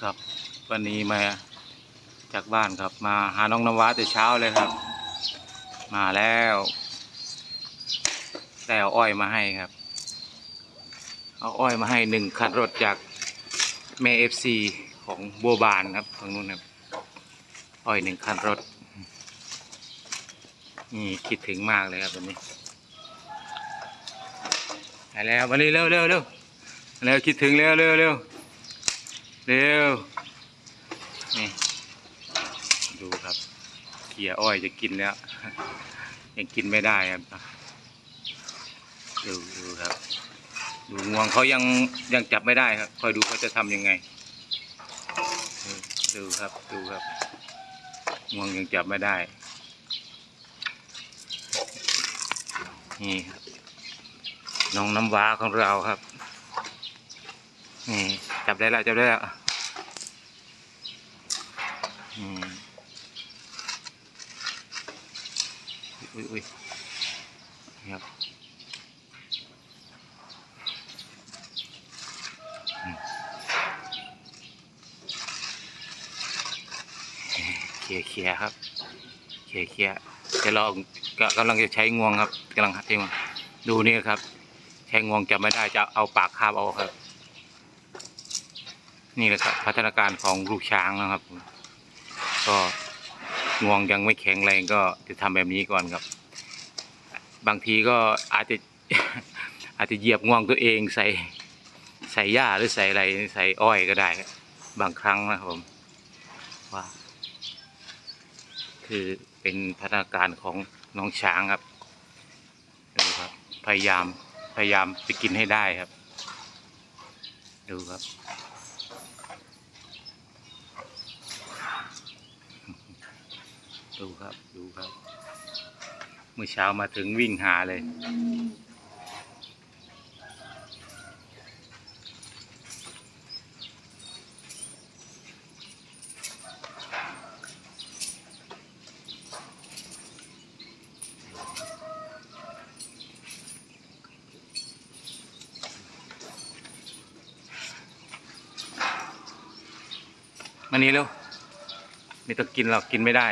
ครับ วันนี้มาจากบ้านครับมาหาน้องน้ำว้าแต่เช้าเลยครับ มาแล้วแต่เอาอ้อยมาให้ครับ เอาอ้อยมาให้หนึ่งคันรถจากแม่ FC ของบัวบานครับทางนู้นครับอ้อยหนึ่งคันรถนี่คิดถึงมากเลยครับวันนี้ไปแล้ววันนี้เร็วเร็วเร็วเร็วคิดถึงเร็วเร็วเร็ว เร็วนี่ดูครับเขี่ยอ้อยจะกินแล้ว ยังกินไม่ได้ครับดูดูครับ ดูงวงเขายังยังจับไม่ได้ครับ คอยดูเขาจะทำยังไง ดูครับดูครับงวงยังจับไม่ได้ นี่ครับน้องน้ำว้าของเราครับนี่ จับได้แล้วจับได้แล้วอืมอุ้ยอุ้ยนี่ครับเคลียเคลียครับเคลียเคลียจะลองก็กำลังจะใช้งวงครับกำลังหัดใช้งวงดูนี่ครับ ใช้งวงจับไม่ได้จะเอาปากคาบเอาครับ นี่แหละครับพัฒนาการของลูกช้างนะครับ ก็งวงยังไม่แข็งแรงก็จะทำแบบนี้ก่อนครับ บางทีก็อาจจะอาจจะเหยียบงวงตัวเองใส่ใส่หญ้าหรือใส่อะไรใส่อ้อยก็ได้ บางครั้งนะครับผมว่าคือเป็นพัฒนาการของน้องช้างครับดูครับ พยายามพยายามไปกินให้ได้ครับ ดูครับ ดูครับดูครับ เมื่อเช้ามาถึงวิ่งหาเลย มานี่เร็วไม่ต้องกินหรอกกินไม่ได้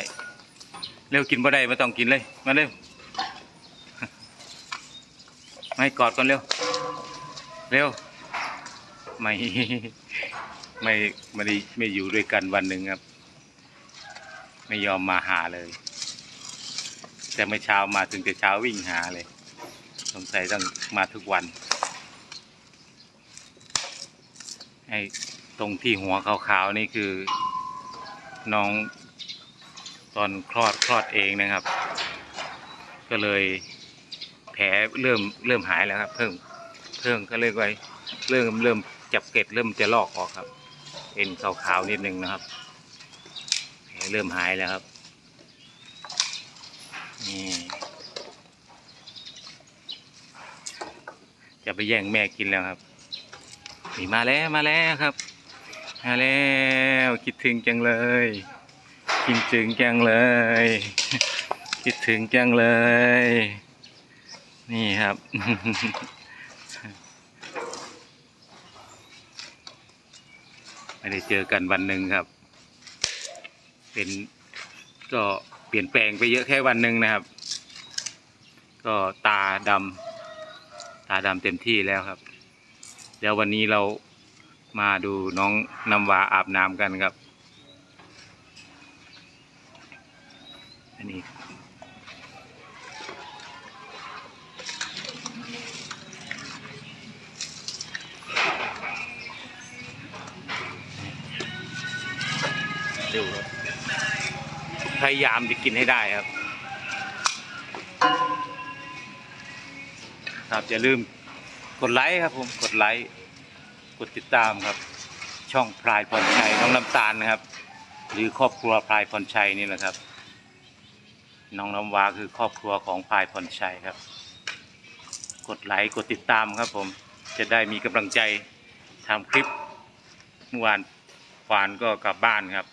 เร็วกินบ่ได้ไม่ต้องกินเลย มาเร็วไม่กอดก่อนเร็ว เร็ว ไม่ไม่ไม่ได้ไม่อยู่ด้วยกันวันหนึ่งครับ ไม่ยอมมาหาเลย แต่เมื่อเช้ามาถึงแต่เช้าวิ่งหาเลย สงสัยต้องมาทุกวัน ไอ้ตรงที่หัวขาวๆนี่คือ น้อง ตอนคลอดคลอดเองนะครับ ก็เลยแผลเริ่มเริ่มหายแล้วครับเพิ่มเพิ่มก็เลยไว้เริ่มเริ่มจับเกล็ดเริ่มจะลอกออกครับเป็นขาวๆนิดนึงนะครับแผลเริ่มหายแล้วครับนี่จะไปแย่งแม่กินแล้วครับนี่มาแล้วมาแล้วครับมาแล้วคิดถึงจังเลย คิดถึงจังเลย คิดถึงจังเลย นี่ครับ ไม่ได้เจอกันวันหนึ่งครับ เป็นก็เปลี่ยนแปลงไปเยอะแค่วันหนึ่งนะครับ ก็ตาดำตาดำเต็มที่แล้วครับ เดี๋ยววันนี้เรามาดูน้องน้ำวาอาบน้ำกันครับ ดูครับพยายามจะกินให้ได้ครับ ครับอย่าลืมกดไลค์ครับผมกดไลค์กดติดตามครับ ช่องพลายพรชัยน้องน้ำตาลนะครับ หรือครอบครัวพลายพรชัยนี่แหละครับ น้องน้ำว้าคือครอบครัวของพลายพรชัยครับ กดไลค์กดติดตามครับผมจะได้มีกำลังใจทำคลิปเมื่อวานควาญก็กลับบ้านครับ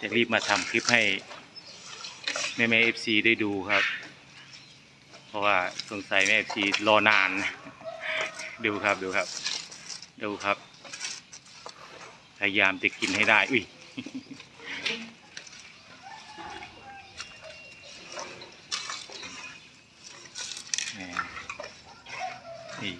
จะรีบมาทำคลิปให้แม่แม่ FC ได้ดูครับ เพราะว่าสงสัยแม่ FC รอนาน ดูครับดูครับ ดูครับ พยายามจะกินให้ได้ อุ้ยนี่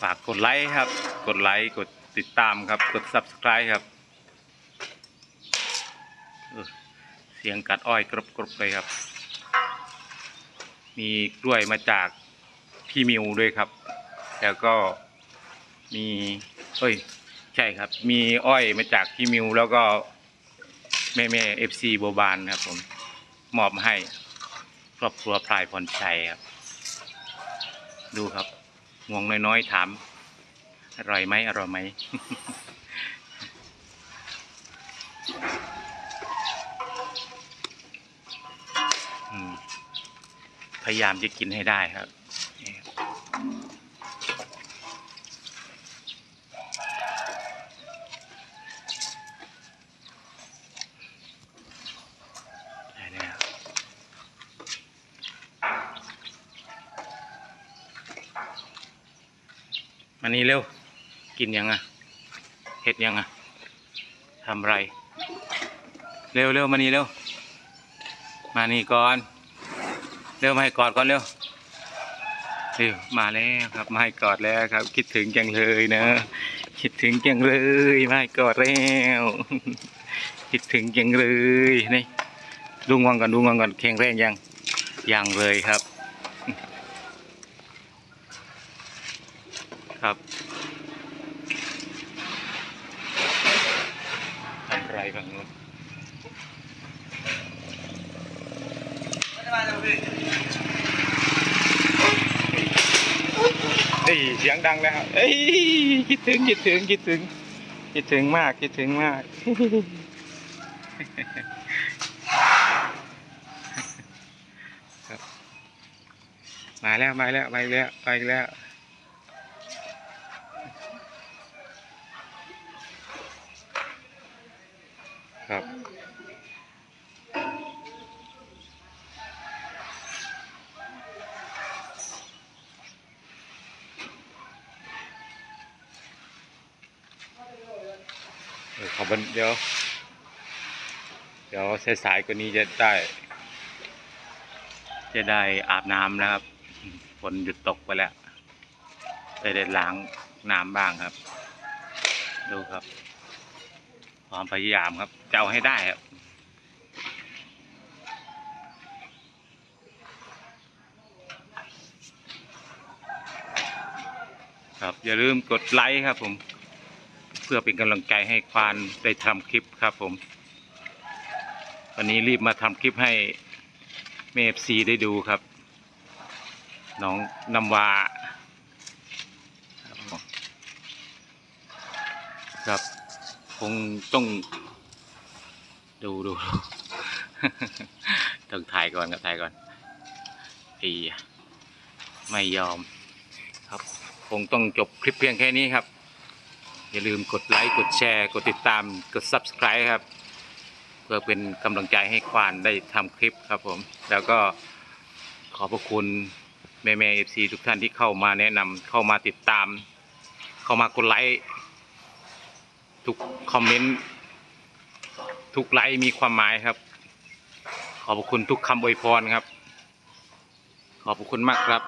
ฝากกดไลค์ครับ กดไลค์กดติดตามครับ กด subscribe ครับเออเสียงกัดอ้อยกรบกรบเลยครับ มีกล้วยมาจากพี่มิวด้วยครับ แล้วก็มีเอ้ย ใช่ครับ มีอ้อยมาจากพี่มิว แล้วก็แม่แม่ FC บัวบานครับผมมอบให้ครอบครัวพลายพรชัยครับ ดูครับ งวงน้อยๆถาม อร่อยไหมอร่อยไหมอืมพยายามจะกินให้ได้ครับนี่ครับได้แล้ว มานี่เร็ว กินยังอะเห็ดยังอะทำไร เร็วเร็วมานี่เร็ว มานี่ก่อน เร็วมาให้กอดก่อนเร็วเร็วมาแล้วครับมาให้กอดแล้วครับ คิดถึงจังเลยนะ คิดถึงจังเลยมาให้กอดแล้วคิดถึงจังเลยนี่ลุงวังก่อนลุงวังก่อนแข็งแรงยังยังเลยครับ ครับทำไรฝั่งนู้นเอ้ยเสียงดังแล้วเอ้ยคิดถึงคิดถึงคิดถึง คิดถึงมากคิดถึงมากมาแล้วมาแล้วมาแล้วมาแล้ว ครับเขอบันเดี๋ยว เดี๋ยวสายๆกว่านี้จะได้ จะได้อาบน้ำนะครับฝนหยุดตกไปแล้วจะได้ล้างน้ำบ้างครับ ดูครับ ความพยายามครับจะเอาให้ได้ครับครับอย่าลืมกดไลค์ครับผม เพื่อเป็นกำลังใจให้ควานได้ทำคลิปครับผม วันนี้รีบมาทำคลิปให้เมฟซีได้ดูครับน้องนำวาครับ คงต้อง ดูดูต้องถ่ายก่อนครับถ่ายก่อนอีไม่ยอมครับ คงต้องจบคลิปเพียงแค่นี้ครับ อย่าลืมกดไลค์กดแชร์กดติดตามกด subscribe ครับ เพื่อเป็นกำลังใจให้ควานได้ทำคลิปครับผม แล้วก็ขอบพระคุณแม่แม่ FC ทุกท่านที่เข้ามาแนะนำเข้ามาติดตาม เข้ามากดไลค์ ทุกคอมเมนต์ทุกไลค์มีความหมายครับ ขอบคุณทุกคำอวยพรครับ ขอบคุณมากครับ